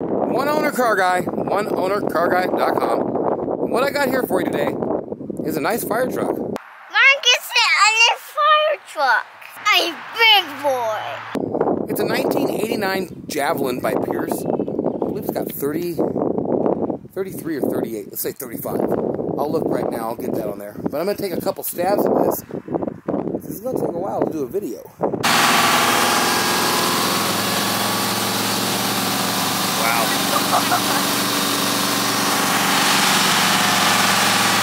One owner car guy, oneownercarguy.com. What I got here for you today is a nice fire truck. Mark is on a fire truck. A big boy. It's a 1989 Javelin by Pierce. I believe it's got 30, 33 or 38. Let's say 35. I'll look right now. I'll get that on there. But I'm going to take a couple stabs at this. This is going to take a while to do a video. Wow.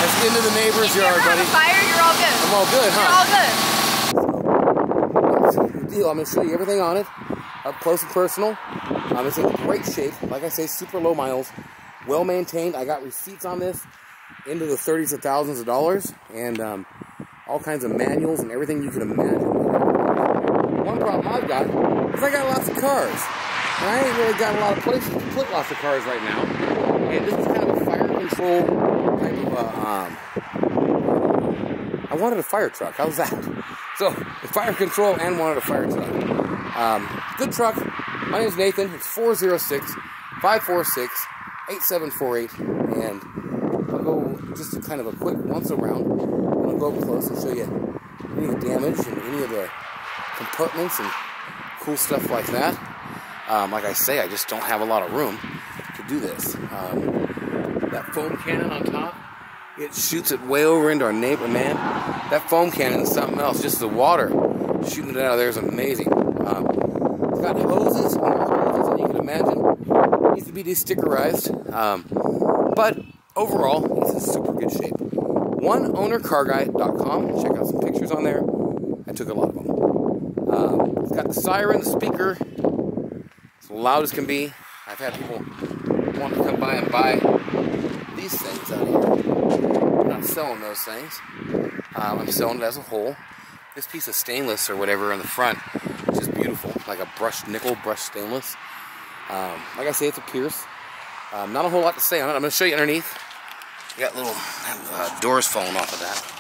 Let's get into the neighbor's If yard, buddy. fire, you're all good. I'm all good, You're huh? all good. Deal. I'm going to show you everything on it, up close and personal. Um, it's in great shape. Like I say, super low miles, well maintained. I got receipts on this into the 30s and thousands of dollars, and um, all kinds of manuals and everything you can imagine. One problem I've got is I got lots of cars, and I ain't really got a lot of places to put lots of cars right now. And this is kind of a fire control type of a. Um, I wanted a fire truck. How's that? So, fire control and wanted a fire truck. Um, good truck. My name is Nathan. It's 406 546 8748. And I'll go just kind of a quick once around. I'll go up close and show you any of the damage and any of the compartments and cool stuff like that. Um, like I say, I just don't have a lot of room to do this. Um, that foam cannon on top, it shoots it way over into our neighbor, man. That foam cannon is something else. Just the water shooting it out of there is amazing. Um, it's got hoses, hoses than you can imagine. It needs to be destickerized. Um, but overall, it's in super good shape. OneOwnerCarGuy.com. Check out some pictures on there. I took a lot of them. Um, it's got the siren, the speaker. Loud as can be. I've had people want to come by and buy these things out here. I'm not selling those things. Um, I'm selling it as a whole. This piece of stainless or whatever in the front is just beautiful, like a brushed nickel, brushed stainless. Um, like I say, it's a Pierce. Um, not a whole lot to say on it. I'm going to show you underneath. You got little uh, doors falling off of that.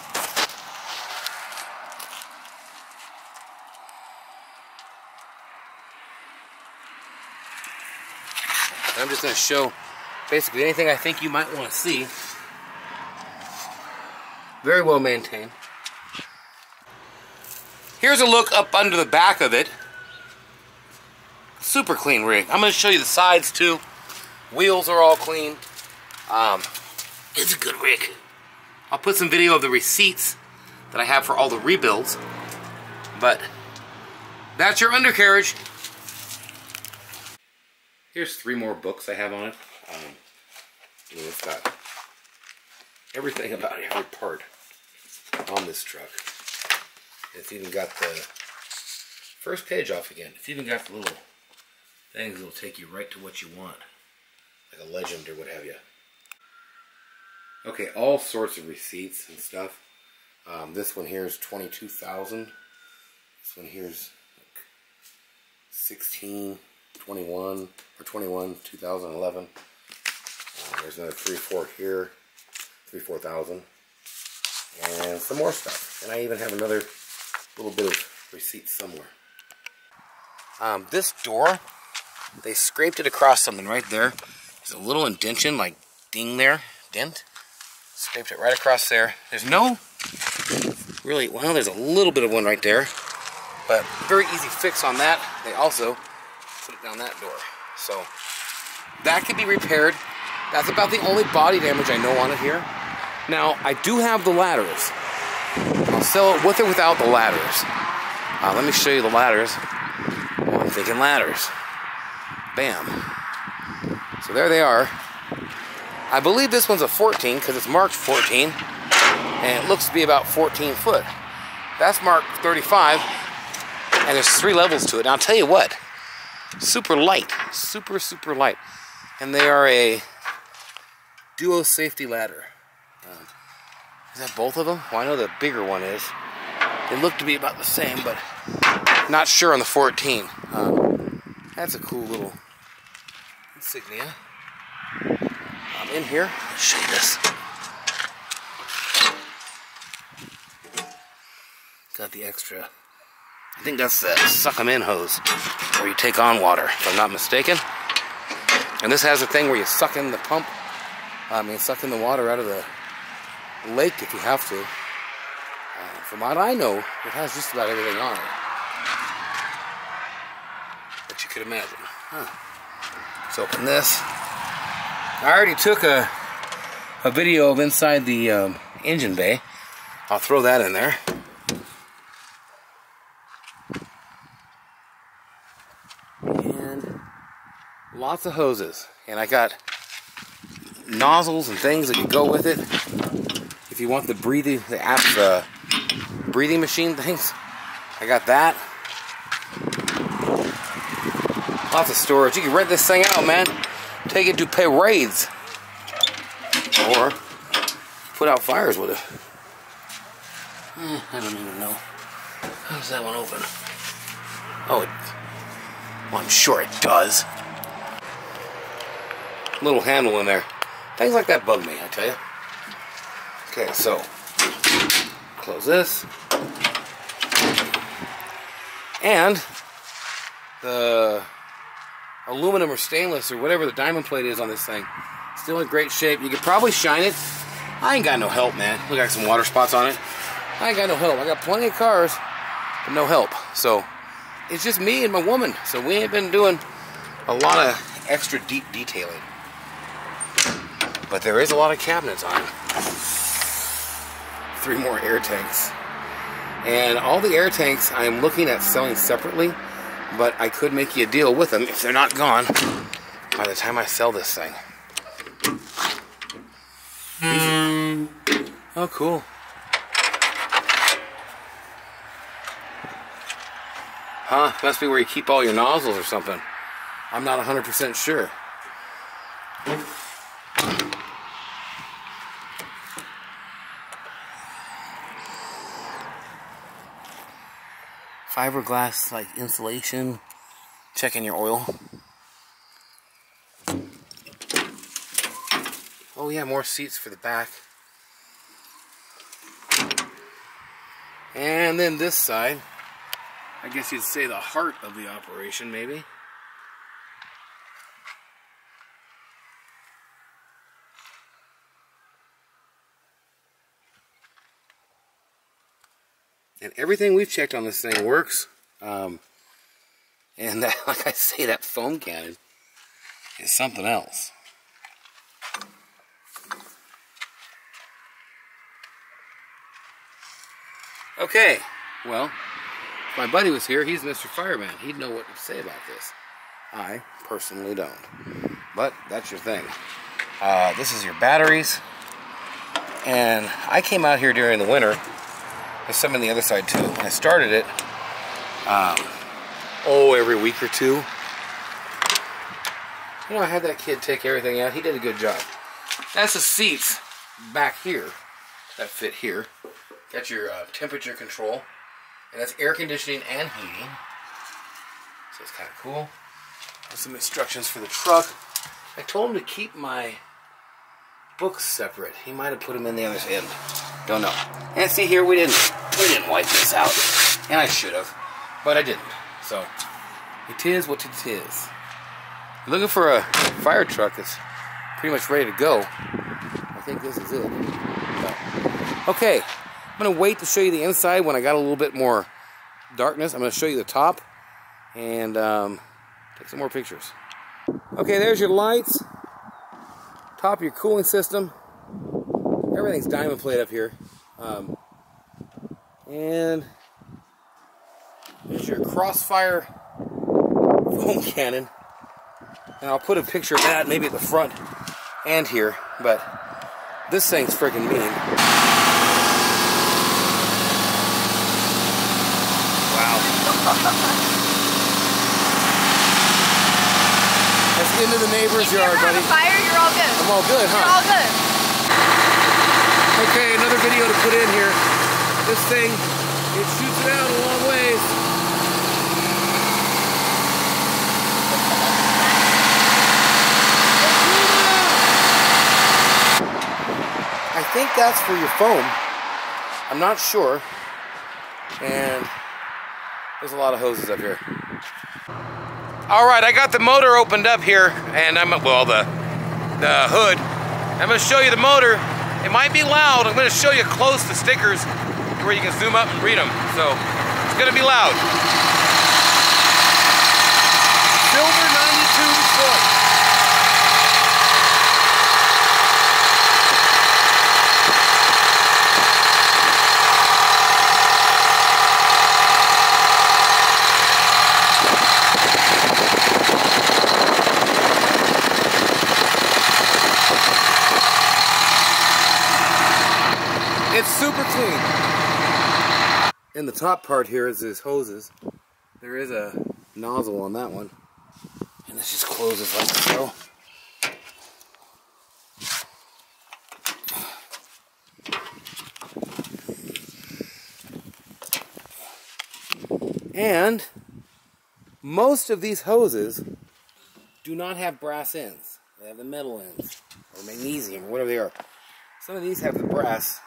And I'm just going to show basically anything I think you might want to see. Very well maintained. Here's a look up under the back of it. Super clean rig. I'm going to show you the sides too. Wheels are all clean. Um, it's a good rig. I'll put some video of the receipts that I have for all the rebuilds. But that's your undercarriage. Here's three more books I have on it. Um, it's got everything about every part on this truck. It's even got the first page off again. It's even got the little things that'll take you right to what you want, like a legend or what have you. Okay, all sorts of receipts and stuff. Um, this one here is twenty-two thousand. This one here's like 16, 21, or 21, 2011. Uh, there's another three, four here, three, four thousand, and some more stuff. And I even have another little bit of receipt somewhere. Um, this door, they scraped it across something right there. There's a little indention, like ding there, dent. Scraped it right across there. There's no really, well, there's a little bit of one right there, but very easy fix on that. They also put it down that door. So that could be repaired. That's about the only body damage I know on it here. Now, I do have the ladders. I'll sell it with or without the ladders. Uh, let me show you the ladders. Well, I'm thinking ladders. Bam. So there they are. I believe this one's a 14 because it's marked 14 and it looks to be about 14 foot. That's marked 35 and there's three levels to it. Now I'll tell you what, super light, super, super light. And they are a duo safety ladder. Um, is that both of them? Well, I know the bigger one is. They look to be about the same, but not sure on the 14. Um, that's a cool little insignia. I'm in here, I'll show you this. Got the extra. I think that's the suck 'em in hose, where you take on water, if I'm not mistaken. And this has a thing where you suck in the pump, I mean, suck in the water out of the lake if you have to. Uh, from what I know, it has just about everything on it that you could imagine. Huh. Let's open this. I already took a, a video of inside the um, engine bay. I'll throw that in there. And lots of hoses. And I got nozzles and things that can go with it. If you want the breathing, the app, the breathing machine things, I got that. Lots of storage. You can rent this thing out, man. Take it to parades. Or put out fires with it. Eh, I don't even know. How's that one open? Oh, I'm sure it does. Little handle in there. Things like that bug me, I tell you. Okay, so close this. And the aluminum or stainless or whatever the diamond plate is on this thing, still in great shape. You could probably shine it. I ain't got no help, man. Look, I got some water spots on it. I ain't got no help. I got plenty of cars, but no help. So it's just me and my woman. So we ain't been doing a lot of extra deep detailing. But there is a lot of cabinets on it. Three more air tanks. And all the air tanks I am looking at selling separately, but I could make you a deal with them if they're not gone by the time I sell this thing. Hmm. Oh, cool. Huh? Must be where you keep all your nozzles or something. I'm not 100% sure. Fiberglass like insulation. Checking your oil. Oh yeah, more seats for the back. And then this side, I guess you'd say the heart of the operation, maybe. And everything we've checked on this thing works. Um, and that, like I say, that foam cannon is something else. Okay, well, my buddy was here, he's Mr. Fireman. He'd know what to say about this. I personally don't. But that's your thing. Uh, this is your batteries. And I came out here during the winter. There's some on the other side too. I started it, um, oh, every week or two. You know, I had that kid take everything out. He did a good job. That's the seats back here that fit here. Got your uh, temperature control. And that's air conditioning and heating. So it's kind of cool. Some instructions for the truck. I told him to keep my books separate. He might have put them in the other end. Don't know. And see here, we didn't we didn't wipe this out. And I should have. But I didn't. So it is what it is. Looking for a fire truck that's pretty much ready to go. I think this is it. Okay. I'm going to wait to show you the inside when I got a little bit more darkness. I'm going to show you the top and um, take some more pictures. Okay, there's your lights. Top of your cooling system. Everything's diamond plate up here. Um, and there's your crossfire foam cannon. And I'll put a picture of that maybe at the front and here. But this thing's freaking mean. Let's get into the neighbor's If you yard, buddy. a fire, you're all good. I'm all good, You're huh? all good. Okay, another video to put in here. This thing, it shoots it out a long ways. I think that's for your phone. I'm not sure. And there's a lot of hoses up here. All right, I got the motor opened up here, and I'm well the the hood. I'm gonna show you the motor. It might be loud. I'm gonna show you close the stickers where you can zoom up and read them. So it's gonna be loud. Silver 92 Detroit. It's super clean. And the top part here is these hoses. There is a nozzle on that one. And this just closes like so. And most of these hoses do not have brass ends. They have the metal ends, or magnesium, or whatever they are. Some of these have the brass.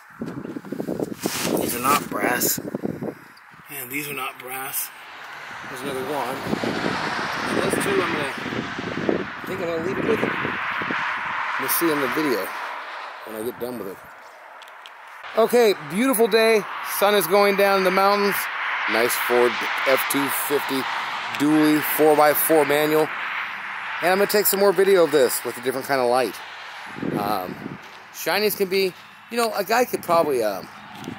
These are not brass. And these are not brass. There's another one. And those two I'm gonna I think I'm gonna leave it with it. You'll see in the video when I get done with it. Okay, beautiful day. Sun is going down in the mountains. Nice Ford F250 dually 4x4 manual. And I'm gonna take some more video of this with a different kind of light. Um, shinies can be, you know, a guy could probably um,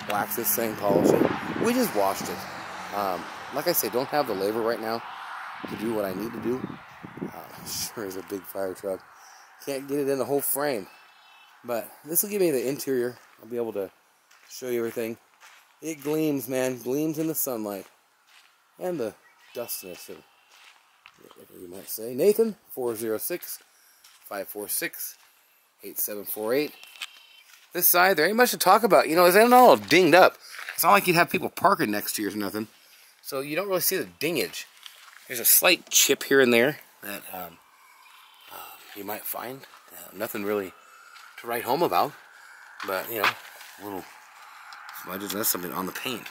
wax this thing, polish it. We just washed it. Um, like I say, don't have the labor right now to do what I need to do. Uh, sure is a big fire truck. Can't get it in the whole frame. But this will give me the interior. I'll be able to show you everything. It gleams, man. Gleams in the sunlight. And the dustiness of you might say. Nathan, 406 546 8748. This side, there ain't much to talk about. You know, it's all dinged up. It's not like you'd have people parking next to you or nothing. So you don't really see the dingage. There's a slight chip here and there that um, uh, you might find. Uh, nothing really to write home about. But, you know, little smudges. That's something on the paint.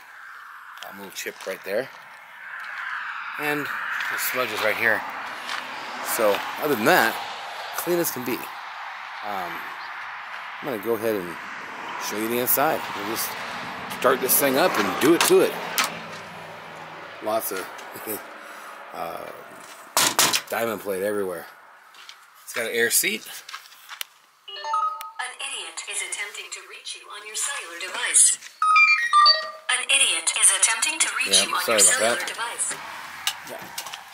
A little chip right there. And the smudges right here. So, other than that, clean as can be. Um, I'm to go ahead and show you the inside. We'll just start this thing up and do it to it. Lots of uh, diamond plate everywhere. It's got an air seat. An idiot is attempting to reach you on your cellular device. An idiot is attempting to reach Yeah, you on sorry your about cellular that. device.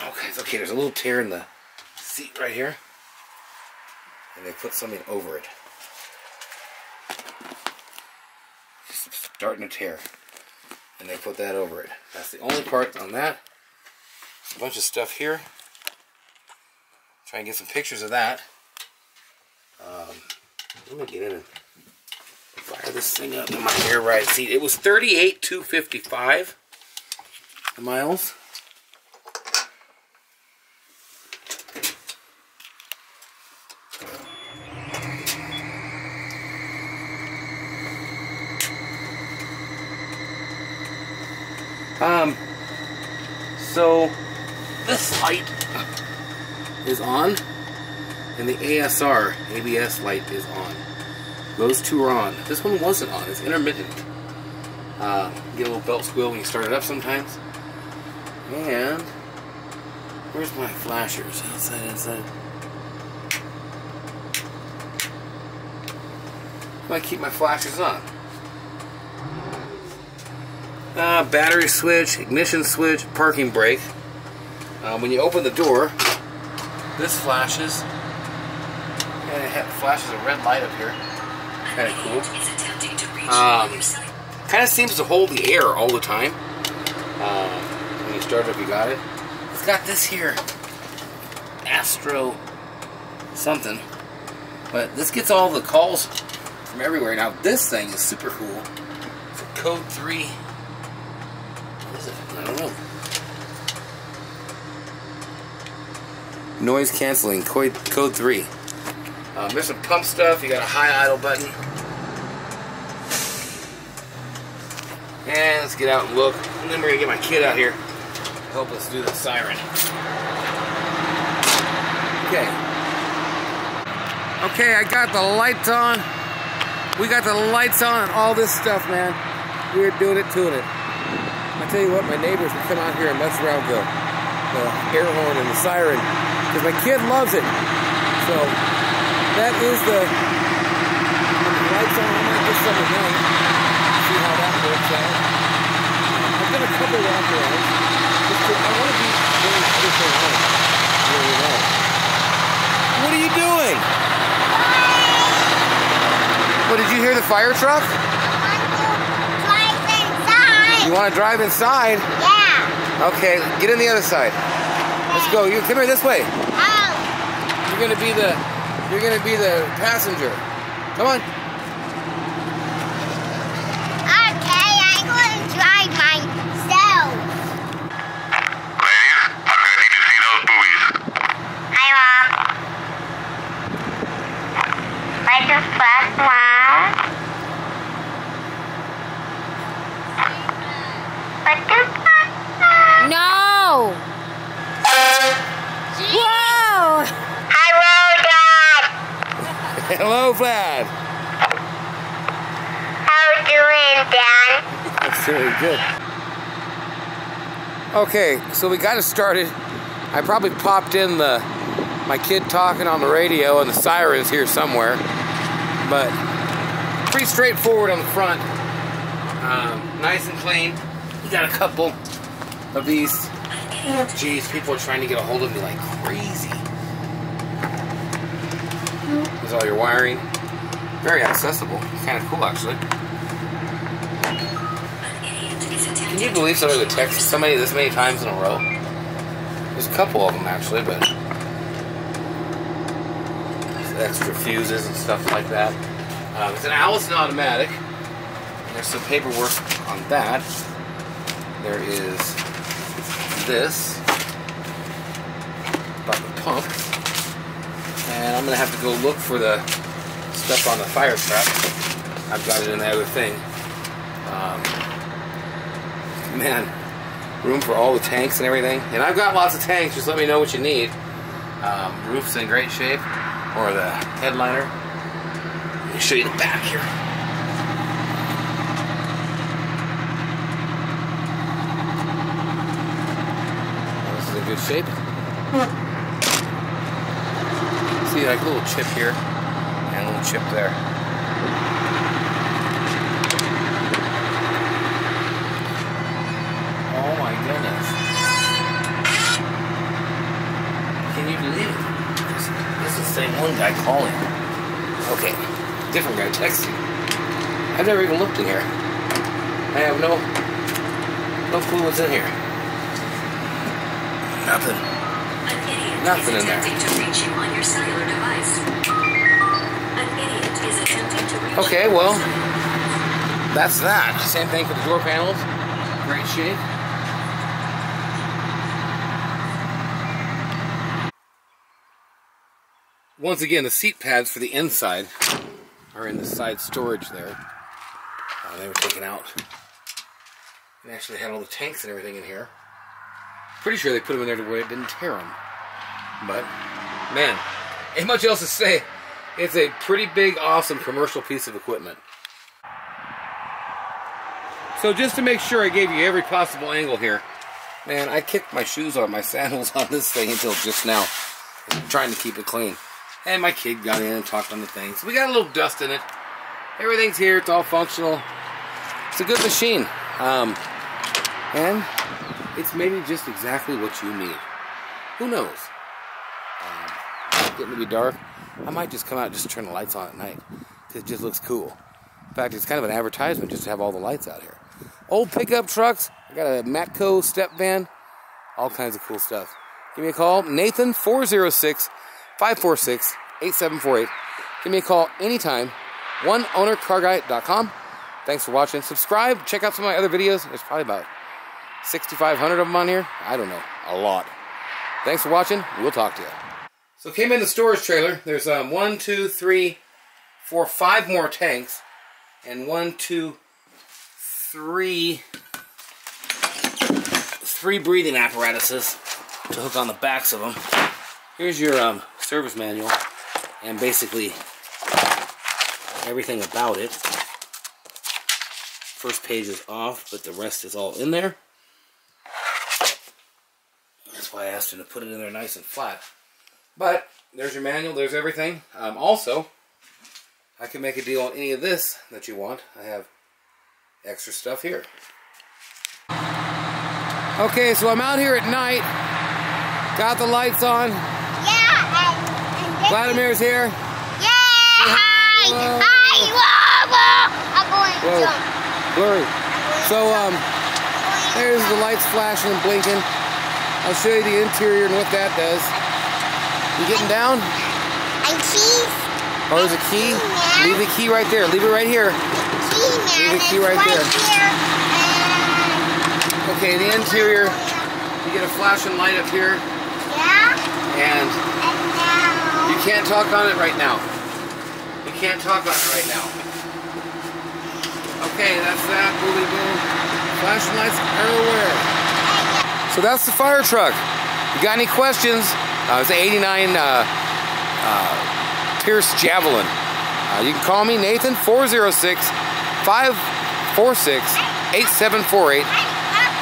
Okay, it's okay. There's a little tear in the seat right here. And they put something over it. Just starting to tear. And they put that over it. That's the only part on that. A bunch of stuff here. Try and get some pictures of that. Um, let me get in and fire this thing up in my air ride seat. It was 38,255 miles. Um, so this light is on, and the ASR ABS light is on. Those two are on. This one wasn't on. It's intermittent. Uh, get a little belt squeal when you start it up sometimes. And where's my flashers? Outside, outside. I keep my flashes on. Uh, battery switch, ignition switch, parking brake. Uh, when you open the door, this flashes. And it flashes a red light up here. Kinda cool. idiot is attempting to reach you Um, on your cellular Kind of seems to hold the air all the time. Uh, when you start it up, you got it. It's got this here. Astro something. But this gets all the calls from everywhere. Now, this thing is super cool. It's a code 3. Is it? I don't know. Noise canceling, code, code 3. Um, there's some pump stuff. You got a high idle button. And let's get out and look. And then we're gonna get my kid out here help us do the siren. Okay. Okay, I got the lights on. We got the lights on and all this stuff, man. We're doing it, doing it. I tell you what, my neighbors would come out here and mess around with the, the air horn and the siren because my kid loves it. So that is the, the lights on. I might get some tonight. See how that works out. Uh, I've done a couple walk arounds. Just I want to be doing everything on. Really well. What are you doing? What did you hear the fire truck? You want to drive inside? Yeah. Okay, get in the other side. Let's go. You come here this way. Oh. You're gonna be the you're gonna be the passenger. Come on. Okay, I'm going to drive myself. Ladies, I'm gonna need to see those boobies. Hi, Mom. Like the first one. Like the first one. No! Whoa! Hello, Dad. Hello, Vlad. How you doing, Dad? That's really good. Okay, so we got it started. I probably popped in the my kid talking on the radio and the sirens here somewhere, but pretty straightforward on the front. Um, nice and clean. We got a couple of these. Jeez, people are trying to get a hold of me like crazy. There's all your wiring. Very accessible. Kind of cool, actually. Is Can you believe somebody would text somebody this many times in a row? There's a couple of them actually, but extra fuses and stuff like that. Um, it's an Allison automatic. There's some paperwork on that. There is this about the pump, and I'm gonna have to go look for the stuff on the fire trap. I've got it in the other thing. Um, man, room for all the tanks and everything. And I've got lots of tanks. Just let me know what you need. Um, roof's in great shape, or the headliner. Let me show you the back here. This is in good shape. See, like a little chip here and a little chip there. Oh my goodness. Can you believe it? This, is the same one guy calling. Okay, different guy texting. I've never even looked in here. I have no no clue what's in here. Nothing. Nothing in there. attempting to reach you on your cellular device. An idiot is attempting to reach Okay, well. your cellular device. That's that. Same thing for the door panels. Great shape. Once again, the seat pads for the inside are in the side storage there. Uh, they were taken out. And actually had all the tanks and everything in here. Pretty sure they put them in there to where it didn't tear them. But, man, ain't much else to say. It's a pretty big, awesome commercial piece of equipment. So just to make sure I gave you every possible angle here, man, I kicked my shoes on, my sandals on this thing until just now, trying to keep it clean. And my kid got in and talked on the thing. So we got a little dust in it. Everything's here. It's all functional. It's a good machine. Um, and it's maybe just exactly what you need. Who knows? Getting to be dark. I might just come out and just turn the lights on at night. it just looks cool. In fact, it's kind of an advertisement just to have all the lights out here. Old pickup trucks. I got a Matco step van. All kinds of cool stuff. Give me a call. Nathan 406 546 8748. Give me a call anytime. OneOwnerCarGuy.com. Thanks for watching. Subscribe. Check out some of my other videos. There's probably about 6,500 of them on here. I don't know. A lot. Thanks for watching. We'll talk to you. So came in the storage trailer. There's um, one, two, three, four, five more tanks. And one, two, three, three breathing apparatuses to hook on the backs of them. Here's your um, service manual and basically everything about it. First page is off, but the rest is all in there. That's why I asked him to put it in there nice and flat. But there's your manual, there's everything. Um, also, I can make a deal on any of this that you want. I have extra stuff here. Okay, so I'm out here at night. Got the lights on. Yeah, and, and Vladimir's here. Yeah, hi, hi, whoa, whoa. I'm going to Whoa. jump. Blurry. So, um, there's the lights flashing and blinking. I'll show you the interior and what that does. You getting down? And cheese, Oh, there's a key. Leave the key right there. Leave it right here. man Leave the key right there. here. Okay, the interior. You get a flashing light up here, Yeah, and and now. you can't talk on it right now. You can't talk on it right now. Okay, that's that. Booley boom. Flashing lights everywhere. So that's the fire truck. You got any questions? Uh, it's an 89 uh, uh, Pierce Javelin. Uh, you can call me, Nathan, 406 546 8748.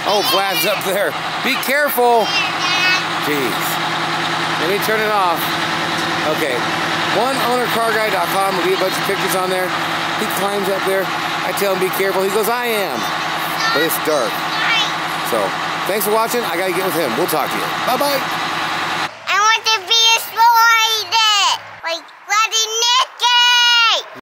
Oh, Vlad's up there. Be careful. Jeez. Let me turn it off. Okay. OneOwnerCarGuy.com will be a bunch of pictures on there. He climbs up there. I tell him be careful. He goes, I am. But it's dark. So, thanks for watching. I got to get with him. We'll talk to you. Bye bye.